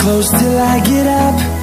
close till I get up.